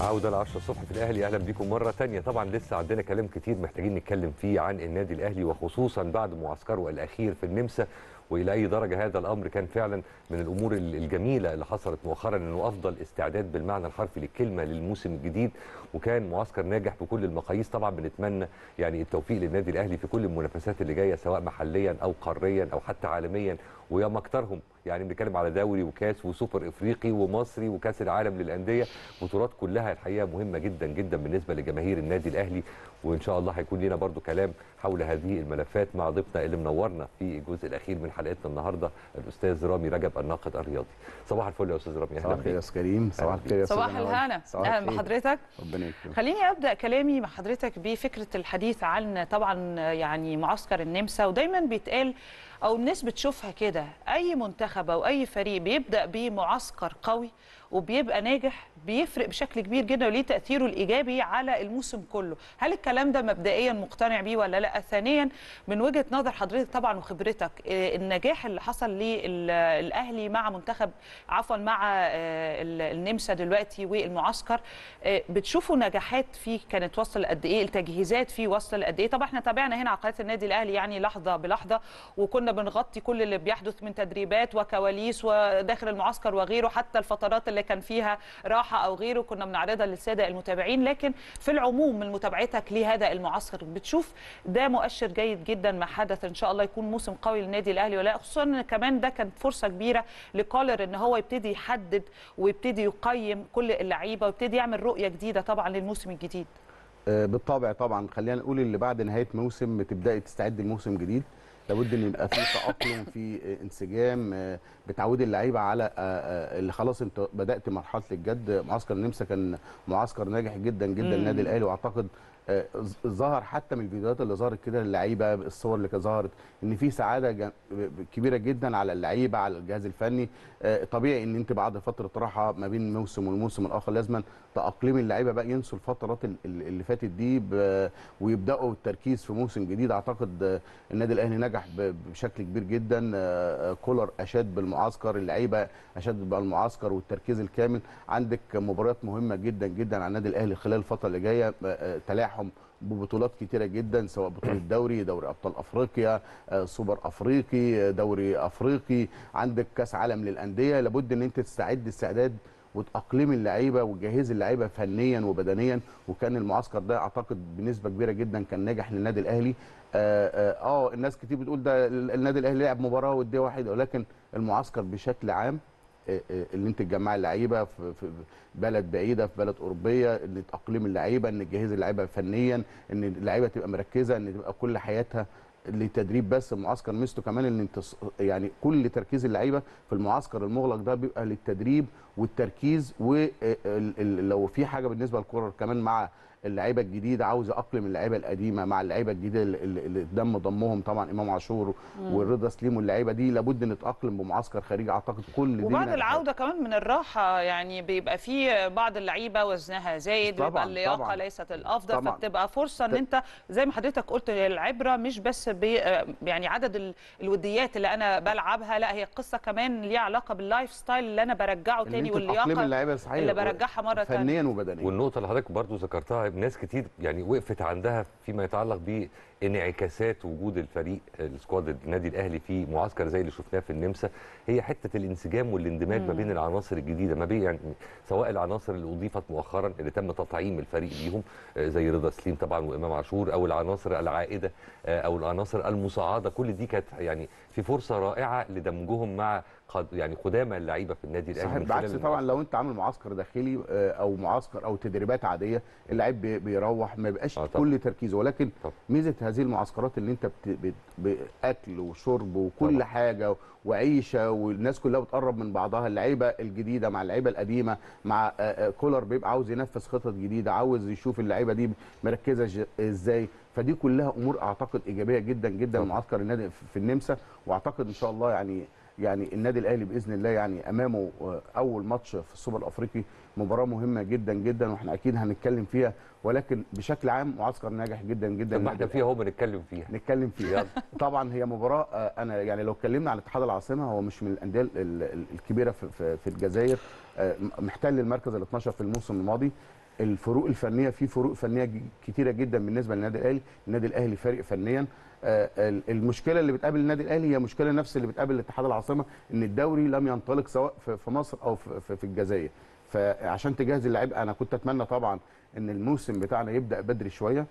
عودة العشرة الصبح في الأهلي أهلا بكم مرة تانية. طبعا لسه عندنا كلام كتير محتاجين نتكلم فيه عن النادي الأهلي وخصوصا بعد معسكره الأخير في النمسا. وإلى أي درجة هذا الأمر كان فعلا من الأمور الجميلة اللي حصلت مؤخرا أنه أفضل استعداد بالمعنى الحرفي للكلمة للموسم الجديد. وكان معسكر ناجح بكل المقاييس. طبعا بنتمنى يعني التوفيق للنادي الأهلي في كل المنافسات اللي جاية سواء محليا أو قاريا أو حتى عالميا. ويا مكترهم. يعني بنتكلم على دوري وكاس وسوبر إفريقي ومصري وكاس العالم للأندية. بطولات كلها الحقيقة مهمة جدا جدا بالنسبة لجماهير النادي الأهلي. وإن شاء الله هيكون لنا برضو كلام حول هذه الملفات مع ضيفنا اللي منورنا في الجزء الأخير من حلقتنا النهارده الأستاذ رامي رجب الناقد الرياضي. صباح الفل يا أستاذ رامي. صباح أهلا الخير يا أستاذ كريم. صباح الخير يا أستاذ صباح. الهنا. أهلا. بحضرتك. ربنا يكرمك. خليني أبدأ كلامي مع حضرتك بفكرة الحديث عن طبعا يعني معسكر النمسا. ودايما بيتقال أو الناس بتشوفها كده أي منتخب أو أي فريق بيبدأ بمعسكر قوي وبيبقى ناجح بيفرق بشكل كبير جدا وليه تأثيره الإيجابي على الموسم كله. هل الكلام ده مبدئيا مقتنع بيه ولا لأ؟ ثانيا من وجهة نظر حضرتك طبعا وخبرتك آه، النجاح اللي حصل للاهلي مع منتخب عفوا مع آه، ال- النمسا دلوقتي والمعسكر آه، بتشوفوا نجاحات فيه كانت واصله لقد إيه؟ التجهيزات فيه واصله لقد إيه؟ طبعا إحنا تابعنا هنا على قناة النادي الأهلي يعني لحظة بلحظة وكنا بنغطي كل اللي بيحدث من تدريبات وكواليس وداخل المعسكر وغيره حتى الفترات اللي كان فيها راحة أو غيره كنا بنعرضها للسادة المتابعين. لكن في العموم من متابعتك لهذا المعسكر بتشوف ده مؤشر جيد جدا ما حدث إن شاء الله يكون موسم قوي للنادي الأهلي ولا خصوصا إن كمان ده كانت فرصة كبيرة لكولر إن هو يبتدي يحدد ويبتدي يقيم كل اللعيبة ويبتدي يعمل رؤية جديدة طبعا للموسم الجديد. آه، بالطبع طبعا. خلينا نقول اللي بعد نهاية موسم تبدأي تستعد لموسم جديد. لابد إن يبقى في تأقلم في انسجام آه، بتعود اللعيبة على آه، آه، اللي خلاص انت بدأت مرحلة الجد معسكر النمسا كان معسكر ناجح جدا جدا مم. للنادي الأهلي وأعتقد ظهر حتى من الفيديوهات اللي ظهرت كده للعيبة الصور اللي ظهرت إن في سعادة كبيرة جدا على اللعيبة على الجهاز الفني. آه، طبيعي إن أنت بعد فترة راحة ما بين موسم والموسم الآخر لازما تاقلم اللعيبة بقى ينسوا الفترات ال- ال- اللي فاتت دي ويبدأوا التركيز في موسم جديد. أعتقد آه، النادي الأهلي نجح بشكل كبير جدا. آه، آه، كولر اشاد بالمعسكر اللعيبة اشاد بالمعسكر والتركيز الكامل. عندك مباريات مهمة جدا جدا على النادي الأهلي خلال الفترة اللي جاية. آه، تلاحم ببطولات كتيرة جدا سواء بطولة دوري دوري أبطال أفريقيا آه، سوبر أفريقي آه، دوري أفريقي. عندك كأس عالم للأندية لابد إن أنت تستعد استعداد وتأقلمي اللعيبة وتجهزي اللعيبة فنيا وبدنيا. وكان المعسكر ده أعتقد بنسبة كبيرة جدا كان ناجح للنادي الأهلي. آه, آه, آه الناس كتير بتقول ده النادي الأهلي لعب مباراة ودية واحدة ولكن المعسكر بشكل عام اللي انت تجمعي اللعيبه في بلد بعيدة في بلد أوروبية ان تأقلم اللعيبة ان تجهزي اللعيبة فنيا ان اللعيبة تبقى مركزة ان تبقى كل حياتها لتدريب بس. المعسكر ميزته كمان ان انت يعني كل تركيز اللعيبة في المعسكر المغلق ده بيبقى للتدريب والتركيز ولو في حاجة بالنسبة للكره كمان مع اللعيبة الجديدة عاوز أقلم اللعيبة القديمة مع اللعيبة الجديدة اللي- تم ضمهم طبعا إمام عاشور والرضا سليم واللعيبة دي لابد نتأقلم بمعسكر خارجي أعتقد كل دي وبعد. العودة كمان من الراحة يعني بيبقى في بعض اللعيبة وزنها زايد بيبقى اللياقة طبعاً. ليست الأفضل طبعاً. فبتبقى فرصة إن أنت زي ما حضرتك قلت العبرة مش بس يعني عدد ال- الوديات اللي أنا بلعبها لا هي قصة كمان ليها علاقة بال lifestyle اللي أنا برجعه تاني تأقلم واللياقة اللعيبة صحيح. اللي برجعها مرة تانية. فنيا وبدنيا. والنقطة اللي حضرتك برضو ذكرتها ناس كتير يعني وقفت عندها فيما يتعلق بانعكاسات وجود الفريق ال squad النادي الأهلي في معسكر زي اللي شفناه في النمسا هي حتة الانسجام والاندماج ما بين العناصر الجديدة ما بين يعني سواء العناصر اللي أضيفت مؤخرا اللي تم تطعيم الفريق بيهم آه، زي رضا سليم طبعا وإمام عاشور أو العناصر العائدة آه، أو العناصر المصاعدة كل دي كانت يعني في فرصة رائعة لدمجهم مع قد يعني قدامى اللعيبة في النادي الأهلي صحيح بالعكس طبعا. لو أنت عامل معسكر داخلي آه، أو معسكر أو تدريبات عادية اللعيب بي- بيروح ما بيبقاش آه. كل تركيزه ولكن طبعاً. ميزة هذه المعسكرات اللي انت بت... بت... بأكل وشرب وكل طبعاً. حاجة وعيشة والناس كلها بتقرب من بعضها اللعيبة الجديدة مع اللعيبة القديمة مع آه، آه، كولر بيبقى عاوز ينفذ خطط جديدة عاوز يشوف اللعيبة دي مركزة ج- إزاي فدي كلها أمور أعتقد إيجابية جدا جدا طبعاً. معسكر النادي في النمسا وأعتقد إن شاء الله يعني يعني النادي الأهلي بإذن الله يعني أمامه آه، أول ماتش في السوبر الأفريقي مباراة مهمة جدا جدا وإحنا أكيد هنتكلم فيها ولكن بشكل عام معسكر ناجح جدا جدا طب إحنا فيها اهو بنتكلم فيها. نتكلم فيها. طبعا هي مباراة آه، أنا يعني لو اتكلمنا عن اتحاد العاصمة هو مش من الأندية ال- ال- الكبيرة في, الجزائر. آه، محتل المركز ال 12 في الموسم الماضي. الفروق الفنية في فروق فنية كتيرة جدا بالنسبة للنادي الأهلي. النادي الأهلي فارق فنيا. آه، ال- المشكلة اللي بتقابل النادي الأهلي هي مشكلة نفس اللي بتقابل اتحاد العاصمة إن الدوري لم ينطلق سواء في مصر أو في الجزائر. فعشان تجهز اللعيب أنا كنت أتمنى طبعا إن الموسم بتاعنا يبدأ بدري شوية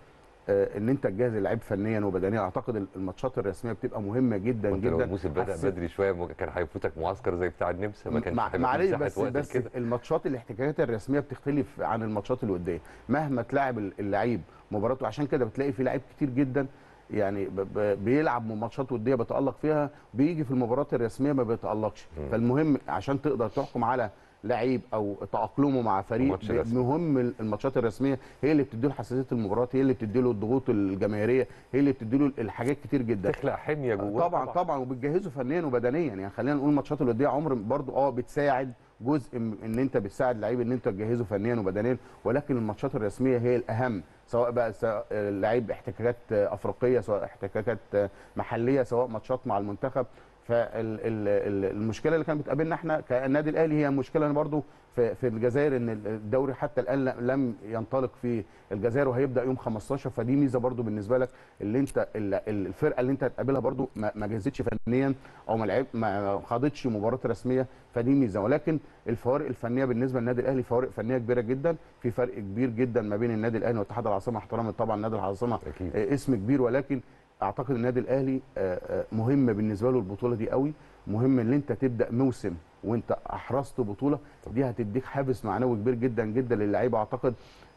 آه، إن أنت تجهز اللعيب فنيا وبدنيا أعتقد الماتشات الرسمية بتبقى مهمة جدا وأنت لو جدا الموسم بدأ بدري شوية كان هيفوتك معسكر زي بتاع النمسا ما كانش معلش بس بس لكده. الماتشات الاحتكاكات الرسمية بتختلف عن الماتشات الوديه مهما تلاعب اللعيب مباراته عشان كده بتلاقي في لعيب كتير جدا يعني بيلعب ماتشات ودية بيتالق فيها بيجي في المباريات الرسمية ما بيتألقش. فالمهم عشان تقدر تحكم على لعيب أو تاقلمه مع فريق. مهم الماتشات الرسميه هي اللي بتديله حساسيه المباراه هي اللي بتديله الضغوط الجماهيريه هي اللي بتديله الحاجات كتير جدا. تخلق حمية جواه طبعا طبعا. وبتجهزه فنيا وبدنيا. يعني خلينا نقول ماتشات الوديه عمر برضو آه بتساعد جزء إن أنت بتساعد لعيب إن أنت تجهزه فنيا وبدنيا. ولكن الماتشات الرسمية هي الأهم سواء بقى لعيب احتكاكات أفريقية سواء احتكاكات محلية سواء ماتشات مع المنتخب. فالمشكلة اللي كانت بتقابلنا إحنا كالنادي الأهلي هي مشكلة برضو في في الجزائر إن الدوري حتى الآن لم ينطلق في الجزائر وهيبدأ يوم 15 فدي ميزة برضو بالنسبة لك اللي انت ال- ال- الفرقة اللي انت هتقابلها برضو ما جهزتش فنيا أو ما لعب ما خاضتش مباراة رسمية فدي ميزة. ولكن الفوارق الفنية بالنسبة للنادي الأهلي فوارق فنية كبيرة جدا. في فرق كبير جدا ما بين النادي الأهلي واتحاد العاصمة احتراما طبعا نادي العاصمة أكيد. آه، اسم كبير. ولكن أعتقد النادي الأهلي آه، آه، مهم بالنسبة له البطولة دي قوي مهم إن أنت تبدأ موسم وأنت أحرزت بطولة دي هتديك حافز معنوي كبير جدا جدا للعيبة. أعتقد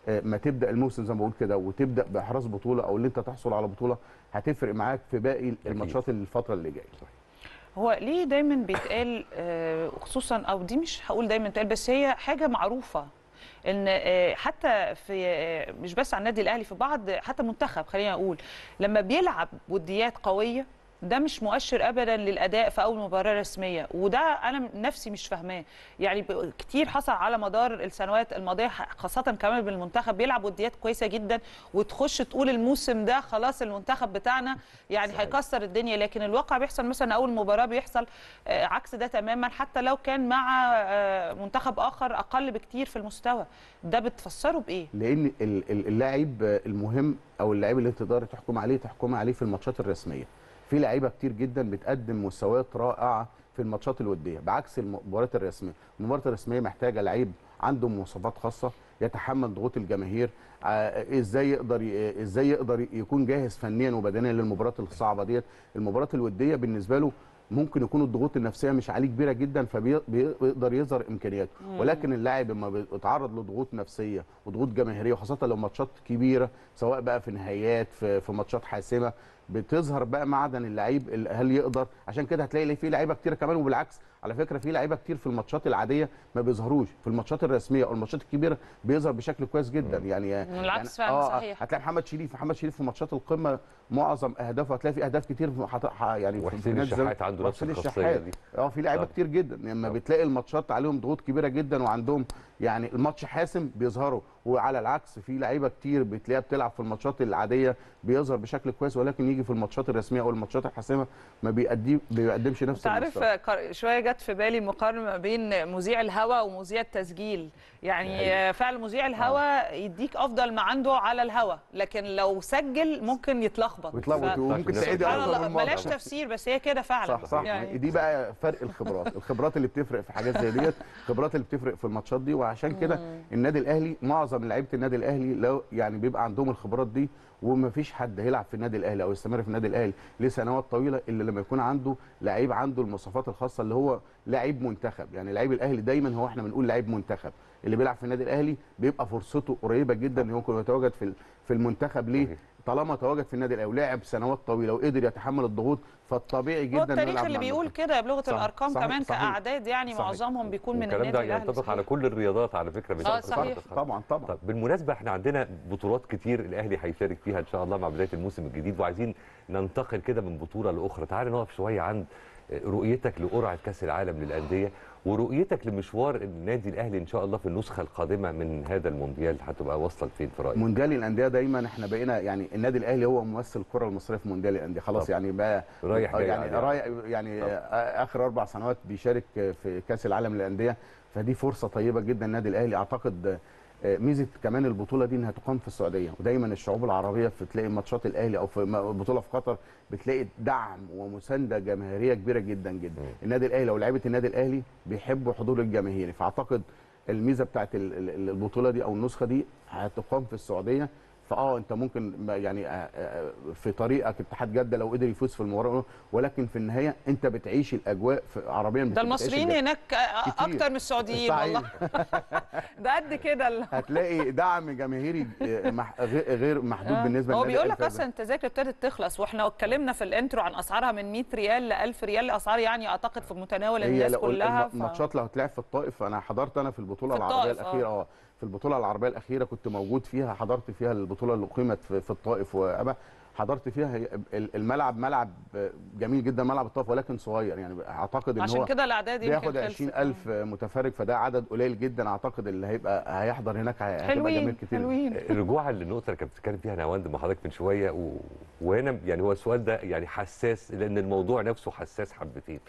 آه، ما تبدأ الموسم زي ما بقول كده وتبدأ بإحراز بطولة أو إن أنت تحصل على بطولة هتفرق معاك في باقي الماتشات الفترة اللي جاية. هو ليه دايما بيتقال خصوصا أو دي مش هقول دايما بتقال بس هي حاجة معروفة إن آه، حتى في آه، مش بس على النادي الأهلي في بعض حتى المنتخب خلينا أقول لما بيلعب وديات قوية ده مش مؤشر ابدا للأداء في أول مباراة رسمية وده أنا نفسي مش فاهماه. يعني كتير حصل على مدار السنوات الماضية خاصة كمان بالمنتخب بيلعب وديات كويسة جدا وتخش تقول الموسم ده خلاص المنتخب بتاعنا يعني. هيكسر الدنيا. لكن الواقع بيحصل مثلا أول مباراة بيحصل آه، عكس ده تماما حتى لو كان مع آه، منتخب آخر أقل بكتير في المستوى ده بتفسره بإيه؟ لأن ال- ال- اللاعب المهم أو اللاعب اللي انت تقدر تحكم عليه تحكم عليه في الماتشات الرسمية. في لعيبة كتير جدا بتقدم مستويات رائعة في الماتشات الودية بعكس المباريات الرسمية. المباريات الرسمية محتاجة لعيب عنده مواصفات خاصة يتحمل ضغوط الجماهير آه، إزاي يقدر إزاي يقدر يكون جاهز فنيا وبدنيا للمباريات الصعبة ديت. المباريات الودية بالنسبة له ممكن يكون الضغوط النفسية مش عليه كبيرة جدا فبيقدر يظهر إمكانياته. ولكن اللاعب لما بيتعرض لضغوط نفسية وضغوط جماهيرية وخاصة لو ماتشات كبيرة سواء بقى في نهائيات في, في ماتشات حاسمة بتظهر بقى معدن اللعيب ال- هل يقدر؟ عشان كده هتلاقي في لعيبة كتير كمان وبالعكس على فكرة في لعيبة كتير في الماتشات العادية ما بيظهروش. في الماتشات الرسمية أو الماتشات الكبيرة بيظهر بشكل كويس جدا. يعني بالعكس يعني فعلا صحيح. هتلاقي محمد شريف محمد شريف في ماتشات القمة معظم أهدافه هتلاقي في أهداف كتير في حط- ح- يعني وحسين. الشحات عنده نفس الخاصية. دي آه في لعيبة طبعا. كتير جدا لما طبعا. بتلاقي الماتشات عليهم ضغوط كبيرة جدا وعندهم يعني الماتش حاسم بيظهروا وعلى العكس في لعيبة كتير بتلاقيها بتلعب في الماتشات العادية بيظهر بشكل كويس ولكن يجي في الماتشات الرسمية أو الماتشات الحاسمة ما بيقدم بيقدمش نفس انت عارف المستوى. شوية جت في بالي مقارنة ما بين مذيع الهوا ومذيع التسجيل يعني أيوة. آه، فعلا مذيع الهوا يديك أفضل ما عنده على الهوا لكن لو سجل ممكن يتلخبط وتلخبط ف- وممكن تعيد أكتر من مره بلاش تفسير بس هي كده فعلا. صح صح. يعني دي بقى فرق الخبرات. الخبرات اللي بتفرق في حاجات زي ديت الخبرات اللي بتفرق في الماتشات دي. وعشان كده النادي الأهلي معظم لعيبة النادي الأهلي لو يعني بيبقى عندهم الخبرات دي ومفيش حد هيلعب في النادي الأهلي أو يستمر في النادي الأهلي لسنوات طويلة إلا لما يكون عنده لعيب عنده المواصفات الخاصة اللي هو لعيب منتخب. يعني لعيب الأهلي دايما هو إحنا بنقول لعيب منتخب. اللي بيلعب في النادي الأهلي بيبقى فرصته قريبة جدا إن هو يكون يتواجد في في المنتخب ليه. طالما تواجد في النادي الاهلي ولعب سنوات طويلة وقدر يتحمل الضغوط فالطبيعي جدا هو إنه التاريخ اللي بيقول. كده بلغة صح- الأرقام صحيح- كمان صحيح. كاعداد يعني صحيح. معظمهم بيكون من النادي ده الأهلي ينطبق على. كل الرياضات على فكرة مش آه، صحيح. طبعا طبعا طب بالمناسبة إحنا عندنا بطولات كتير الأهلي هيشارك فيها إن شاء الله مع بداية الموسم الجديد وعايزين ننتقل كده من بطولة لأخرى تعال نقف شوية عند رؤيتك لقرعة كأس العالم للأندية ورؤيتك لمشوار النادي الأهلي إن شاء الله في النسخة القادمة من هذا المونديال هتبقى واصلة لفين في رأيك مونديال الأندية دايما إحنا بقينا يعني النادي الأهلي هو ممثل الكرة المصرية في مونديال الأندية خلاص طبعا. يعني بقى رايح جاي يعني. رايح يعني. آه آخر أربع سنوات بيشارك في كأس العالم للأندية فدي فرصة طيبة جدا النادي الأهلي أعتقد ميزة كمان البطولة دي إنها تقام في السعودية. ودايما الشعوب العربية في تلاقي ماتشات الأهلي أو في بطولة في قطر بتلاقي دعم ومساندة جماهيرية كبيرة جدا جدا. النادي الأهلي لو لعيبة النادي الأهلي بيحبوا حضور الجماهيري فأعتقد الميزة بتاعت ال- ال- البطولة دي أو النسخة دي هتقام في السعودية. فآه أنت ممكن يعني آه، آه، في طريقك اتحاد جدة لو قدر يفوز في المباراة ولكن في النهاية أنت بتعيش الأجواء في عربيا ده المصريين هناك. أكتر من السعوديين. والله ده قد كده هتلاقي دعم جماهيري آه، غير محدود بالنسبة هو بيقول لك أصلا التذاكر ابتدت تخلص وإحنا اتكلمنا في الإنترو عن أسعارها من 100 ريال ل 1000 ريال أسعار يعني أعتقد في متناول الناس كلها ف... الماتشات لو هتلعب في الطائف أنا حضرت أنا في البطولة في العربية آه. الأخيرة آه في البطولة العربية الأخيرة كنت موجود فيها حضرت فيها البطولة اللي أقيمت في, في الطائف وأبا. حضرت فيها الملعب ملعب جميل جدا ملعب الطائف ولكن صغير. يعني أعتقد إن عشان هو كده الأعداد بياخد خلصت. 20000 متفرج فده عدد قليل جدا. أعتقد اللي هيبقى هيحضر هناك هي- هتبقى جميل حلوين كتير. حلوين. رجوعا للنقطه اللي كانت بتتكلم فيها نواند مع حضرتك من شوية و... وهنا يعني هو السؤال ده يعني حساس لأن الموضوع نفسه حساس حبتين.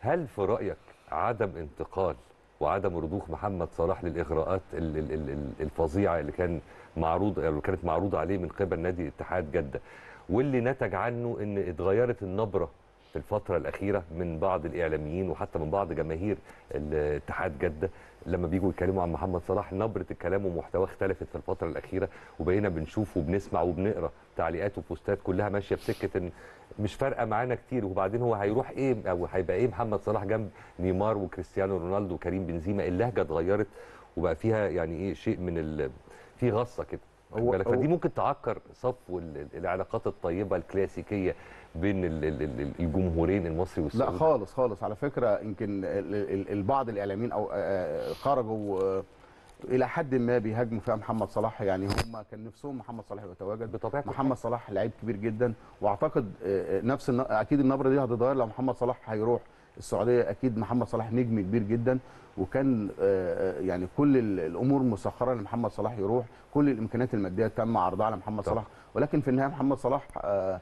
هل في رأيك عدم انتقال وعدم رضوخ محمد صلاح للإغراءات ال- ال- ال- ال- الفظيعة اللي كان معروض اللي كانت معروضة عليه من قبل نادي اتحاد جدة. واللي نتج عنه إن اتغيرت النبرة في الفترة الأخيرة من بعض الإعلاميين وحتى من بعض جماهير اتحاد جدة لما بيجوا يتكلموا عن محمد صلاح نبرة الكلام ومحتواه اختلفت في الفترة الأخيرة وبقينا بنشوف وبنسمع وبنقرأ تعليقات وبوستات كلها ماشية في سكه إن مش فارقة معانا كتير. وبعدين هو هيروح إيه؟ أو هيبقى إيه محمد صلاح جنب نيمار وكريستيانو رونالدو وكريم بنزيما؟ اللهجة اتغيرت وبقى فيها يعني إيه شيء من ال... في غصة كده. هو- بالك. فدي ممكن تعكر صفو ال- العلاقات الطيبة الكلاسيكية بين ال- ال- ال- الجمهورين المصري لا والسعودي خالص خالص. على فكرة يمكن ال- ال- البعض الإعلاميين أو خرجوا إلى حد ما بيهاجموا فيها محمد صلاح. يعني هم كان نفسهم محمد صلاح يبقى تواجد. بطبيعة محمد صلاح لعيب كبير جدا. وأعتقد نفس أكيد النبرة دي هتتغير لو محمد صلاح هيروح. السعودية أكيد محمد صلاح نجم كبير جدا وكان آه، آه، يعني كل ال- الأمور مسخرة لمحمد صلاح يروح كل الإمكانيات المادية تم عرضها على محمد طبعا. صلاح ولكن في النهاية محمد صلاح آه،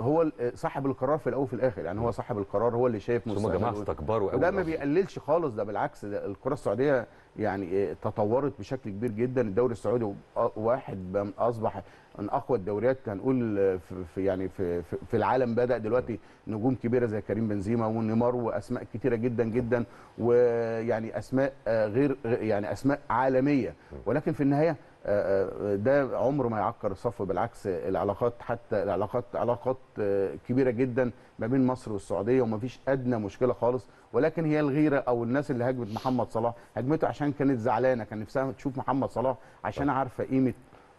هو ال- صاحب القرار في الأول وفي الآخر. يعني هو صاحب القرار هو اللي شايف بس هم جماعة استكبروا قوي وده ما بيقللش خالص ده بالعكس ده الكرة السعودية يعني آه، تطورت بشكل كبير جدا. الدوري السعودي واحد أصبح من أقوى الدوريات هنقول آه، في يعني في في- العالم بدأ دلوقتي نجوم كبيرة زي كريم بنزيما ونيمار وأسماء كتيرة جدا جدا. ويعني أسماء آه، غير يعني أسماء عالمية. ولكن في النهاية آه، آه، ده عمره ما يعكر الصفو بالعكس العلاقات حتى العلاقات علاقات كبيرة جدا ما بين مصر والسعودية ومفيش أدنى مشكلة خالص. ولكن هي الغيرة أو الناس اللي هاجمت محمد صلاح. هاجمته عشان كانت زعلانة كان نفسها تشوف محمد صلاح عشان عارفة قيمة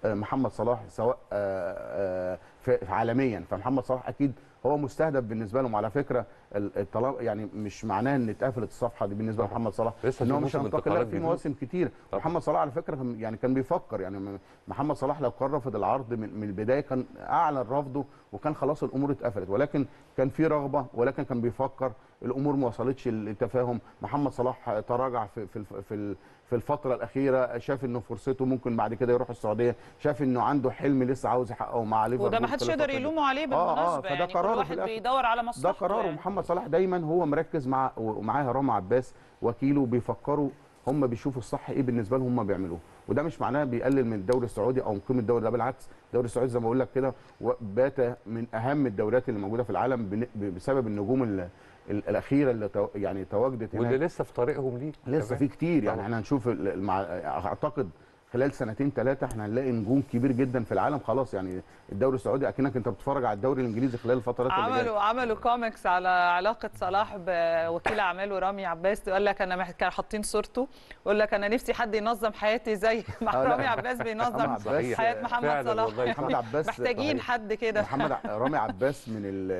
آه، محمد صلاح سواء آه، آه، عالميا. فمحمد صلاح أكيد هو مستهدف بالنسبة لهم. على فكرة ال- الطلاق يعني مش معناه إن اتقفلت الصفحة دي بالنسبة لمحمد صلاح لسه إن هو مش هينتقل. لا في. مواسم كتير. طبعا. محمد صلاح على فكرة كان- يعني كان بيفكر يعني محمد صلاح لو كان رافض العرض من, من البداية كان أعلن رفضه وكان خلاص الأمور اتقفلت. ولكن كان في رغبة ولكن كان بيفكر. الأمور ما وصلتش للتفاهم. محمد صلاح تراجع في في في في الفترة الأخيرة شاف إنه فرصته ممكن بعد كده يروح السعودية شاف إنه عنده حلم لسه عاوز يحققه مع ليفربول وده ما حدش يقدر. يلومه عليه آه، آه، بالمناسبه فده يعني كل قراره في واحد. بيدور على ده مصلحته قراره يعني. محمد صلاح دايما هو مركز مع ومعاه رامي عباس وكيله بيفكروا هم بيشوفوا الصح إيه بالنسبة لهم هم بيعملوه وده مش معناه بيقلل من الدوري السعودي أو من قيمة الدوري ده بالعكس الدوري السعودي زي ما بقول لك كده بات من أهم الدوريات اللي موجودة في العالم بسبب النجوم ال- ال- الأخيرة اللي تو يعني تواجدت واللي هناك لسه في طريقهم ليه لسه. في كتير يعني. إحنا هنشوف. أعتقد خلال سنتين ثلاثة إحنا هنلاقي نجوم كبير جدا في العالم. خلاص يعني الدوري السعودي أكنك أنت بتتفرج على الدوري الإنجليزي خلال الفترات اللي جاية. عملوا عملوا كوميكس على علاقة صلاح بوكيل أعماله رامي عباس. يقول لك أنا. كانوا حاطين صورته. يقول لك أنا نفسي حد ينظم حياتي زي ما آه،. رامي عباس بينظم حياة محمد صلاح. محمد عباس محتاجين. حد كده. محمد رامي عباس من ال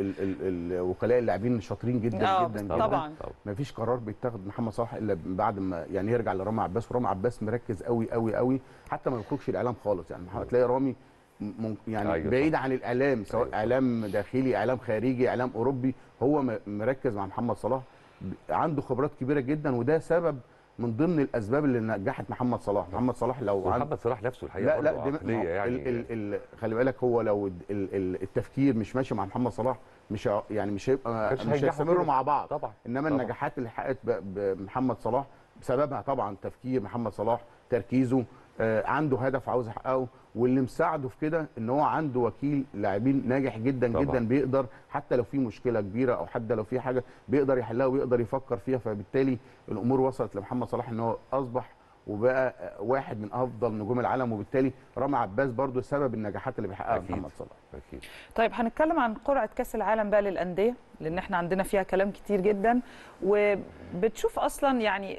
ال ال ال وكلاء اللاعبين الشاطرين جدا آه، جدا جدا. طبعا. ما فيش قرار بيتاخد محمد صلاح إلا بعد ما يعني يرجع لرامي عباس. ورامي عباس مركز قوي قوي قوي حتى ما بيخرجش الإعلام خالص يعني هتلاقي رامي يعني أيوة بعيد عن الإعلام سواء أيوة. إعلام داخلي إعلام خارجي إعلام أوروبي هو مركز مع محمد صلاح عنده خبرات كبيرة جدا وده سبب من ضمن الأسباب اللي نجحت محمد صلاح محمد صلاح لو ومحمد صلاح نفسه الحقيقة لا لا ما- يعني ال ال ال خلي بالك هو لو ال ال التفكير مش ماشي مع محمد صلاح مش ه- يعني مش هيبقى مش هيستمروا. مع بعض طبعا إنما طبعا. النجاحات اللي حققت ب- بمحمد صلاح بسببها طبعا تفكير محمد صلاح تركيزه آه، عنده هدف عاوز يحققه واللي مساعده في كده إن هو عنده وكيل لاعبين ناجح جدا طبعاً. جدا بيقدر حتى لو في مشكلة كبيرة أو حتى لو في حاجة بيقدر يحلها ويقدر يفكر فيها فبالتالي الأمور وصلت لمحمد صلاح إن هو أصبح وبقى واحد من أفضل نجوم العالم وبالتالي رامي عباس برضو سبب النجاحات اللي بيحققها. محمد صلاح أكيد طيب هنتكلم عن قرعة كأس العالم بقى للأندية لأن إحنا عندنا فيها كلام كتير جدا. وبتشوف أصلا يعني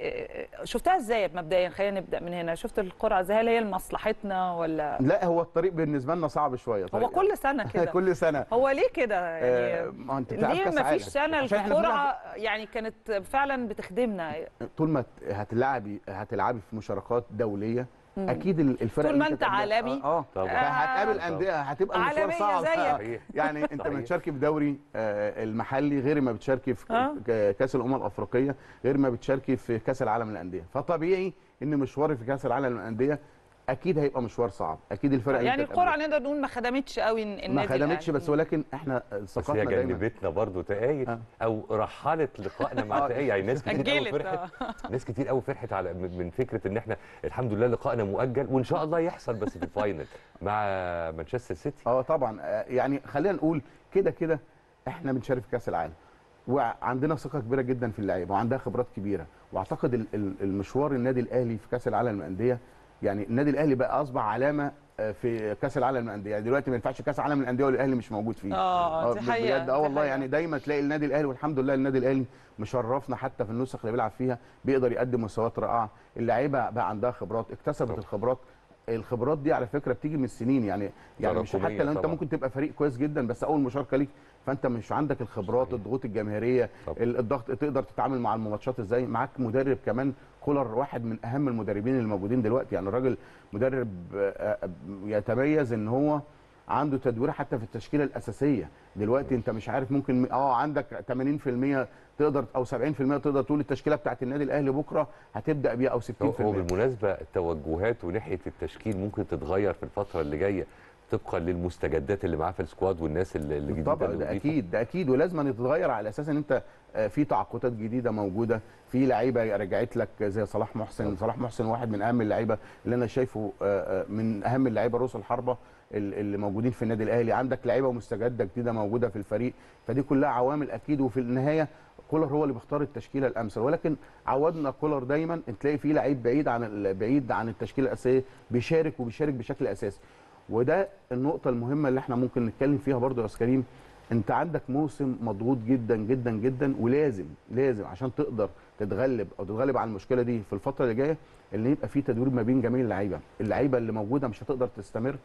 شفتها إزاي مبدئيا؟ خلينا نبدأ من هنا. شفت القرعة إزاي؟ هل هي لمصلحتنا ولا؟ لا هو الطريق بالنسبة لنا صعب شوية. هو طريق كل سنة كده. كل سنة. هو ليه كده؟ آه، يعني ما أنت ليه ما فيش. سنة القرعة يعني كانت فعلا بتخدمنا؟ طول ما هتلعبي هتلعبي في مشاركات دولية أكيد ال- الفرق طول ما أنت عالمي. آه طبعاً. فهتقابل آه. أندية هتبقى عالمية صعب زيك. يعني أنت. ما بتشاركي في دوري آه، المحلي غير ما بتشاركي في آه. كأس الأمم الأفريقية غير ما بتشاركي في كأس العالم للأندية فطبيعي إن مشواري في كأس العالم للأندية أكيد هيبقى مشوار صعب أكيد الفرق يعني القرعة. نقدر نقول ما خدمتش قوي النادي ما خدمتش الأهلي. بس ولكن إحنا بس هي ثقافتنا دايما جنبتنا برضو تأيد آه. أو رحلت لقائنا مع آه. تأيد يعني ناس كتير قوي فرحت آه. ناس كتير قوي فرحت على من من فكرة إن إحنا الحمد لله لقائنا مؤجل وإن شاء الله يحصل بس في ال final مع مانشستر سيتي آه طبعا آه، يعني خلينا نقول كده كده إحنا بنشارك في كأس العالم وعندنا ثقة كبيرة جدا في اللعيبة وعندها خبرات كبيرة وأعتقد ال- ال- المشوار النادي الأهلي في كأس العالم للأندية يعني النادي الاهلي بقى اصبح علامه آه، في كاس العالم للأندية يعني دلوقتي ما ينفعش كاس العالم للأندية والاهلي مش موجود فيه آه حقيقه بجد آه والله. يعني دايما تلاقي النادي الاهلي والحمد لله النادي الاهلي مشرفنا حتى في النسخ اللي بيلعب فيها بيقدر يقدم مستويات رائعة اللعيبة بقى عندها خبرات اكتسبت طبعا. الخبرات الخبرات دي على فكرة بتيجي من السنين يعني يعني مش حتى لو انت طبعا. ممكن تبقى فريق كويس جدا بس أول مشاركة ليك فأنت مش عندك الخبرات. الضغوط الجماهيرية الضغط تقدر تتعامل مع الماتشات إزاي معاك مدرب كمان كولر واحد من أهم المدربين اللي موجودين دلوقتي. يعني الراجل مدرب آه، يتميز إن هو عنده تدوير حتى في التشكيلة الأساسية. دلوقتي أنت مش عارف ممكن آه عندك 80% تقدر أو 70% تقدر تقول التشكيلة بتاعت النادي الأهلي بكرة هتبدأ بيها أو 60% هو بالمناسبة التوجهات وناحية التشكيل ممكن تتغير في الفترة اللي جاية؟ طبقا للمستجدات اللي معاه في السكواد والناس اللي جديدة طبعا ده. أكيد ده أكيد. ولازم يتغير على أساس إن أنت آه، في تعاقدات جديدة موجودة في لعيبة رجعت لك زي صلاح محسن. صلاح محسن واحد من أهم اللعيبة اللي أنا شايفه آه، آه، من أهم اللعيبة رؤوس الحربة ال- اللي موجودين في النادي الأهلي. عندك لعيبة مستجدة جديدة موجودة في الفريق. فدي كلها عوامل أكيد. وفي النهاية كولر هو اللي بيختار التشكيلة الأمثل. ولكن عودنا كولر دايما تلاقي في لعيب بعيد عن بعيد عن التشكيلة الأساسية بيشارك وبيشارك بشكل أساسي. وده النقطة المهمة اللي إحنا ممكن نتكلم فيها برضو يا أستاذ كريم. انت عندك موسم مضغوط جدا جدا جدا ولازم لازم عشان تقدر تتغلب أو تتغلب على المشكلة دي في الفترة اللي جاية اللي يبقى في تدوير ما بين جميع اللعيبة. اللعيبة اللي موجودة مش هتقدر تستمر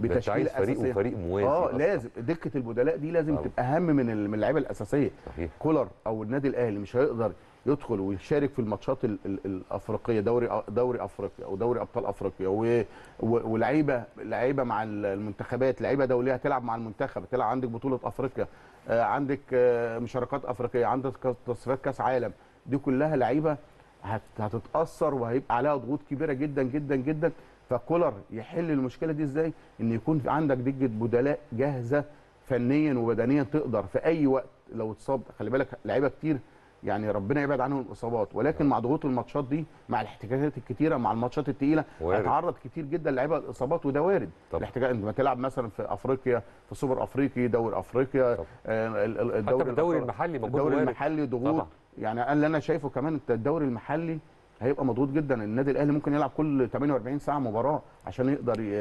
عايز بتشكيله فريق وفريق موازي آه أصلاً. لازم. دكة البدلاء دي لازم طبعا. تبقى أهم من اللعيبة الأساسية. صحيح. كولر أو النادي الأهلي مش هيقدر يدخل ويشارك في الماتشات ال- ال- الأفريقية دوري دوري أفريقيا أو دوري أبطال أفريقيا. ولعيبه لعيبه مع المنتخبات لعيبة دولية هتلعب مع المنتخب هتلعب عندك بطولة أفريقيا آه، عندك آه، مشاركات أفريقية عندك تصفيات كأس عالم. دي كلها لعيبة هت- هتتأثر وهيبقى عليها ضغوط كبيرة جدا جدا جدا. فكولر يحل المشكلة دي إزاي؟ إن يكون عندك دكه بدلاء جاهزة فنيا وبدنيا تقدر في أي وقت لو اتصاب. خلي بالك لعيبة كتير يعني ربنا يبعد عنهم الإصابات ولكن مع ضغوط الماتشات دي مع الاحتكاكات الكتيرة مع الماتشات الثقيله. هيتعرض كتير جدا لعيبة الإصابات وده وارد. الاحتكاك انت بتلعب مثلا في أفريقيا في سوبر أفريقي دوري أفريقيا. آه، الدوري الأفريقي. المحلي الدوري. المحلي ضغوط. يعني اللي أنا شايفه كمان أنت الدوري المحلي هيبقى مضغوط جدا النادي الأهلي ممكن يلعب كل 48 ساعة مباراة عشان يقدر ي...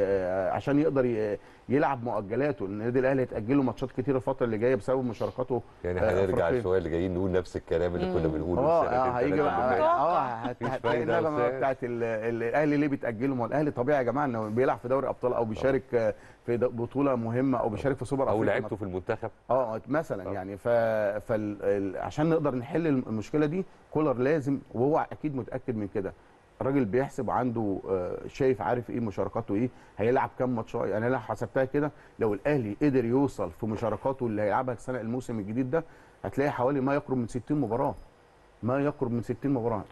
عشان يقدر ي... يلعب مؤجلاته النادي الأهلي هيتاجل له ماتشات كتير الفترة اللي جاية بسبب مشاركاته يعني آه، هنرجع أفريقيا. شوية اللي جايين نقول نفس الكلام اللي كنا بنقوله آه آه هيجي بقى. آه هتلاقي النغمة. بتاعت ال- ال- الأهلي ليه بتاجله ما هو الأهلي طبيعي يا جماعة إنه بيلعب في دوري أبطال أو بيشارك آه، في بطولة مهمة أو بيشارك في سوبر أو. لعبته في المنتخب آه مثلا طبعا. يعني ف... فال... ال- عشان نقدر نحل المشكلة دي كولر لازم وهو أكيد متأكد من كده الراجل بيحسب وعنده آه، شايف عارف إيه مشاركاته إيه هيلعب كام ماتش يعني أنا حسبتها كده لو الأهلي قدر يوصل في مشاركاته اللي هيلعبها السنة الموسم الجديد ده هتلاقي حوالي ما يقرب من 60 مباراة ما يقرب من 60 مباراة.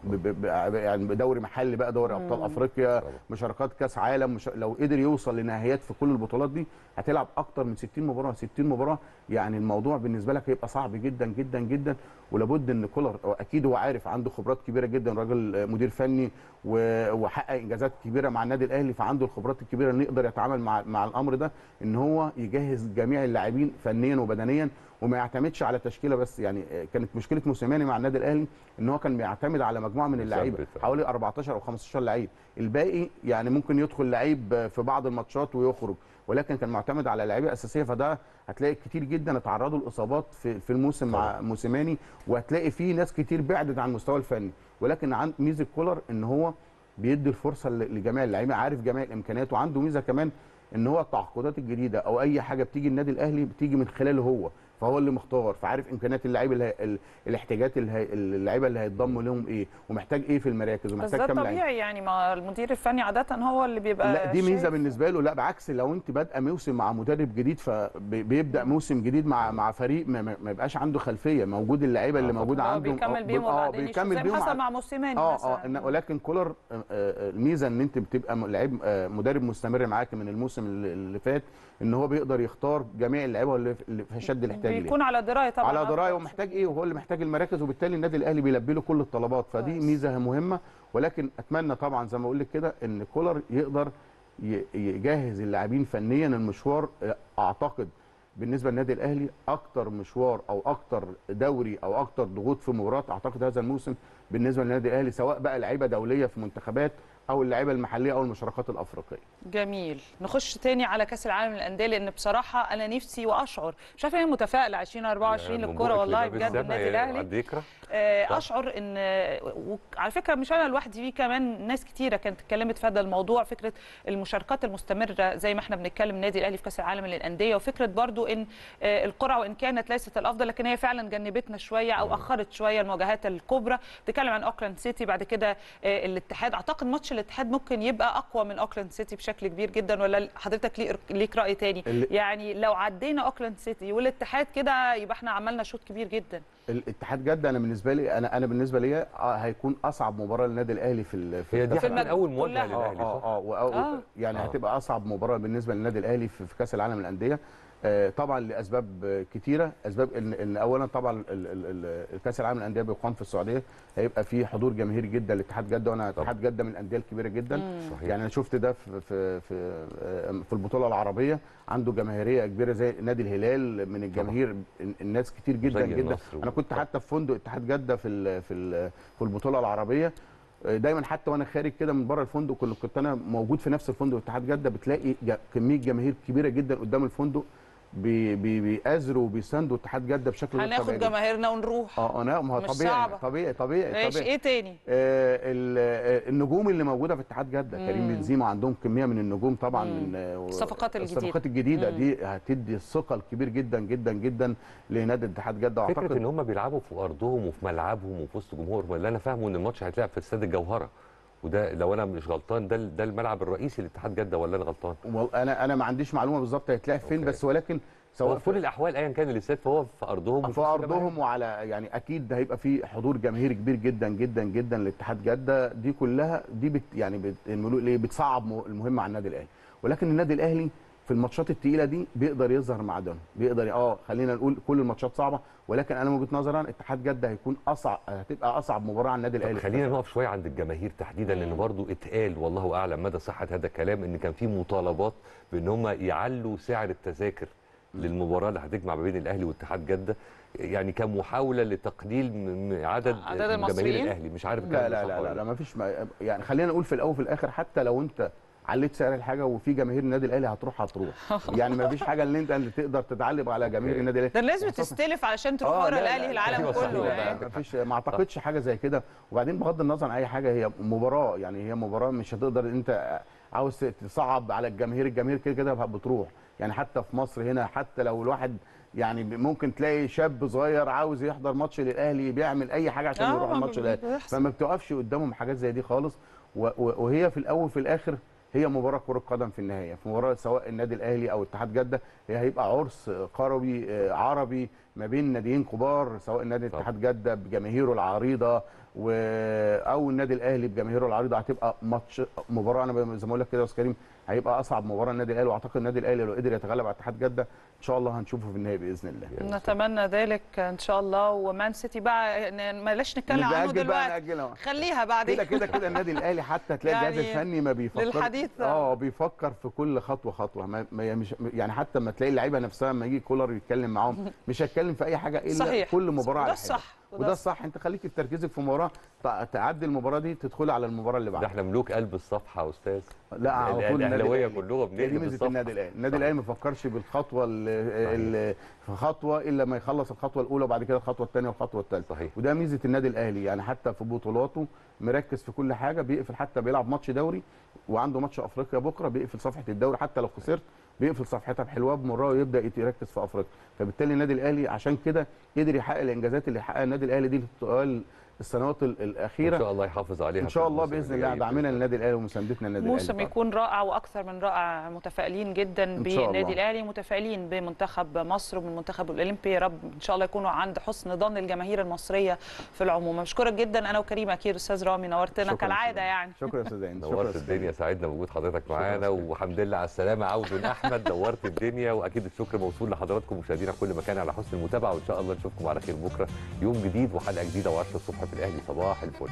يعني دوري محلي بقى دوري أبطال أفريقيا. مشاركات كأس عالم مش... لو قدر يوصل لنهائيات في كل البطولات دي هتلعب أكتر من 60 مباراة 60 مباراة يعني الموضوع بالنسبة لك هيبقى صعب جدا جدا جدا ولابد إن كولر أكيد هو عارف عنده خبرات كبيرة جدا راجل مدير فني و- وحقق إنجازات كبيرة مع النادي الأهلي فعنده الخبرات الكبيرة انه يقدر يتعامل مع مع الأمر ده إن هو يجهز جميع اللاعبين فنيا وبدنيا وما يعتمدش على تشكيلة بس يعني آه، كانت مشكلة موسيماني مع النادي الأهلي إن هو كان بيعتمد على مجموعة من اللعيبة. حوالي 14 أو 15 لعيب. الباقي يعني ممكن يدخل لعيب في بعض الماتشات ويخرج ولكن كان معتمد على لعيبة أساسية فده هتلاقي كتير جدا اتعرضوا لإصابات في في الموسم مع موسيماني وهتلاقي فيه ناس كتير بعدت عن المستوى الفني. ولكن عند ميزة كولر إن هو بيدي الفرصة لجميع اللعيبة عارف جميع الإمكانيات وعنده ميزة كمان إن هو التعاقدات الجديدة أو أي حاجة بتيجي النادي الأهلي بتيجي من خلاله هو. فهو اللي مختار فعارف إمكانيات اللعيبه اللي هي ال- الاحتياجات اللي هي اللعيبة اللي هيتضموا لهم إيه ومحتاج إيه في المراكز ومحتاج كام لعيب. طبيعي يعني ما المدير الفني عادة هو اللي بيبقى لا دي ميزة شايف. بالنسبة له. لا بالعكس لو أنت بادئة موسم مع مدرب جديد فبيبدأ موسم جديد مع مع فريق ما, ما يبقاش عنده خلفية. موجود اللعيبة اللي آه، موجودة هو عنده بيكمل بيهم وبعدين يشوف. زي ما حصل مع موسيماني آه مثلا. آه إن- ولكن كولر آه، آه، الميزة إن أنت بتبقى لعيب آه، مدرب مستمر معاك من الموسم اللي فات. إن هو بيقدر يختار جميع اللعيبة اللي في- شد الاحتياج بيكون على دراية طبعا. على دراية. ومحتاج إيه؟ وهو اللي محتاج المراكز وبالتالي النادي الأهلي بيلبي له كل الطلبات. فدي. ميزة مهمة. ولكن أتمنى طبعا زي ما أقول لك كده إن كولر يقدر يجهز اللاعبين فنيا. المشوار آه، أعتقد بالنسبة للنادي الأهلي أكتر مشوار أو أكتر دوري أو أكتر ضغوط في مباراة أعتقد هذا الموسم بالنسبة للنادي الأهلي سواء بقى لعيبة دولية في منتخبات أو اللعيبة المحلية أو المشاركات الأفريقية. جميل. نخش تاني على كأس العالم للأندية لأن بصراحة أنا نفسي وأشعر. مش عارفة متفائلة 2024 للكره والله بجد النادي الأهلي. قد يكره آه، أشعر إن وعلى فكرة مش أنا لوحدي في كمان ناس كتيرة كانت اتكلمت في هذا الموضوع فكرة المشاركات المستمرة زي ما إحنا بنتكلم النادي الأهلي في كأس العالم للأندية وفكرة برضو إن آه، القرعة وإن كانت ليست الأفضل لكن هي فعلا جنبتنا شوية أو أخرت شوية المواجهات الكبرى. بتتكلم عن أوكلاند سيتي بعد كده آه، الاتحاد. أعتقد ماتش الاتحاد ممكن يبقى أقوى من أوكلاند سيتي بشكل كبير جدا ولا حضرتك ليك- رأي تاني؟ يعني لو عدينا أوكلاند سيتي والاتحاد كده يبقى إحنا عملنا شوط كبير جدا. الاتحاد جده أنا بالنسبة لي أنا أنا بالنسبة لي آه، هيكون أصعب مباراة للنادي الأهلي في ال- في هي دي المج- أول مواجهة. للأهلي آه؟ آه آه. آه يعني آه. هتبقى أصعب مباراة بالنسبة للنادي الأهلي في, في كأس العالم للأندية طبعا لأسباب آه، كتيرة. أسباب ان, إن اولا طبعا ال- ال- ال- الكأس العالم للأندية بيقام في السعودية هيبقى فيه حضور جماهيري جدا لاتحاد جدة وأنا. أتحاد جدة من الأندية الكبيرة جدا. صحيح. يعني أنا شفت ده في في في آه، في البطولة العربية. عنده جماهيرية كبيرة زي نادي الهلال من الجماهير ال- الناس كتير جدا جدا. أنا كنت طبعا. حتى في فندق اتحاد جدة في ال في ال في البطولة العربية. دايما حتى وأنا خارج كده من بره الفندق كنت كنت أنا موجود في نفس الفندق اتحاد جدة بتلاقي كمية جماهير كبيرة جدا قدام الفندق. بي- بي- بيآزروا وبيساندوا اتحاد جدة بشكل غير هناخد طبيعي جماهيرنا ونروح آه آه ما هو مش طبيعي صعبة. طبيعي طبيعي ماشي طبيعي إيه تاني آه، آه، النجوم اللي موجودة في اتحاد جدة كريم مم. بنزيما عندهم كمية من النجوم طبعا مم. من آه، الصفقات الجديدة. الصفقات الجديدة مم. دي هتدي الثقه الكبير جدا جدا جدا لنادي اتحاد جدة فكرة واعتقد إن هم بيلعبوا في أرضهم وفي ملعبهم وفي وسط جمهورهم اللي أنا فاهمه إن الماتش هيتلعب في استاد الجوهرة وده لو أنا مش غلطان ده ده الملعب الرئيسي لاتحاد جدة ولا أنا غلطان؟ أنا أنا ما عنديش معلومة بالظبط هيتلعب فين. بس ولكن سواء في كل الأحوال ايا كان الاستاد فهو في أرضهم في أرضهم وعلى يعني أكيد هيبقى في حضور جماهيري كبير جدا جدا جدا لاتحاد جدة دي كلها دي بت يعني بت ليه بتصعب المهمه على النادي الأهلي ولكن النادي الأهلي في الماتشات الثقيله دي بيقدر يظهر معدنه بيقدر آه خلينا نقول كل الماتشات صعبة ولكن أنا من وجهة نظري اتحاد جدة هيكون اصعب هتبقى أصعب مباراة على النادي الأهلي. خلينا نقف شوية عند الجماهير تحديدا لأن برضو اتقال والله أعلم مدى صحة هذا الكلام إن كان في مطالبات بإن هم يعلوا سعر التذاكر للمباراة اللي هتجمع ما بين الأهلي واتحاد جدة. يعني كمحاولة لتقليل م- م- عدد عدد جماهير؟ الأهلي. مش عارف لا الكلام ده لا لا ولا لا, لا. ما فيش ما يعني خلينا نقول في الأول وفي الآخر حتى لو أنت عليت سعر الحاجة وفي جماهير النادي الأهلي هتروح هتروح. يعني ما فيش حاجة اللي أنت اللي تقدر تتعلم على جماهير. النادي الأهلي. ده خاصة- بتستلف علشان تروح آه، ورا لا، لا، الأهلي لا، العالم أيوة كله. يعني. ما فيش ما أعتقدش حاجة زي كده. وبعدين بغض النظر عن أي حاجة هي مباراة يعني هي مباراة مش هتقدر أنت عاوز تصعب على الجماهير. الجماهير كده كده بتروح. يعني حتى في مصر هنا حتى لو الواحد يعني ممكن تلاقي شاب صغير عاوز يحضر ماتش للأهلي بيعمل أي حاجة عشان آه، يروح ما الماتش بيحصل. فما بتقفش قدامهم حاجات زي دي خالص. وهي في الأول وفي الآخر هي مباراة كرة قدم في النهاية في مباراة سواء النادي الأهلي أو اتحاد جدة هي هيبقى عرس قروي آه، عربي ما بين ناديين كبار سواء نادي. اتحاد جدة بجماهيره العريضة و... أو النادي الأهلي بجماهيره العريضة هتبقى ماتش مباراة أنا زي ما أقول لك كده يا أستاذ كريم هيبقى أصعب مباراه النادي الأهلي وأعتقد النادي الأهلي لو قدر يتغلب على اتحاد جدة إن شاء الله هنشوفه في النهائي بإذن الله. نتمنى ذلك إن شاء الله. ومان سيتي بقى بلاش نتكلم عنه دلوقتي. خليها بعدين. كده كده كده النادي الأهلي حتى تلاقي الجهاز يعني الفني ما بيفكر للحديث آه بيفكر في كل خطوة خطوة. ما ما مش يعني حتى ما تلاقي اللعيبة نفسها لما يجي كولر يتكلم معاهم مش هيتكلم في أي حاجة إلا صحيح. كل مباراة على حدة. الصح. وده الصح انت خليك في تركيزك في مباراة. تع- تعدي المباراة دي تدخلي على المباراة اللي ده بعدها إحنا ملوك قلب الصفحة يا أستاذ. لا على طول الاهلاويه دي بنقلب ميزة الصفحة. النادي الأهلي. النادي. الأهلي ما فكرش بالخطوة اللي في خطوة إلا ما يخلص الخطوة الأولى وبعد كده الخطوة الثانية والخطوة الثالثة. صحيح. وده ميزة النادي الأهلي. يعني حتى في بطولاته مركز في كل حاجة. بيقفل حتى بيلعب ماتش دوري وعنده ماتش أفريقيا بكرة. بيقفل صفحة الدوري حتى لو خسرت بيقفل صفحتها بحلوة بمراه ويبدأ يركز في أفريقيا. فبالتالي النادي الأهلي عشان كده قدر يحقق الإنجازات اللي حققها النادي الأهلي دي. طوال السنوات ال- إن الاخيره شاء الله يحافظ عليها إن شاء الله بإذن الله دعمنا للنادي الأهلي ومساندتنا للنادي الأهلي. موسم. يكون رائع وأكثر من رائع متفائلين جدا بالنادي. الأهلي متفائلين بمنتخب مصر وبالمنتخب الأولمبي. يا رب إن شاء الله يكونوا عند حسن ظن الجماهير المصرية في العموم. بشكرك جدا أنا وكريم أكيد أستاذ رامي نورتنا كالعادة يعني. شكرا يا أستاذ نورت أستاذ الدنيا سعدنا بوجود حضرتك معانا. والحمد لله على السلامة. عود أحمد نورت الدنيا وأكيد الشكر موصول لحضراتكم مشاهدينا في كل مكان على حسن المتابعة. وإن شاء الله نشوفكم على خير بكرة يوم جديد وحلقة جديدة و10 الصبح في الأهلي صباح الفل.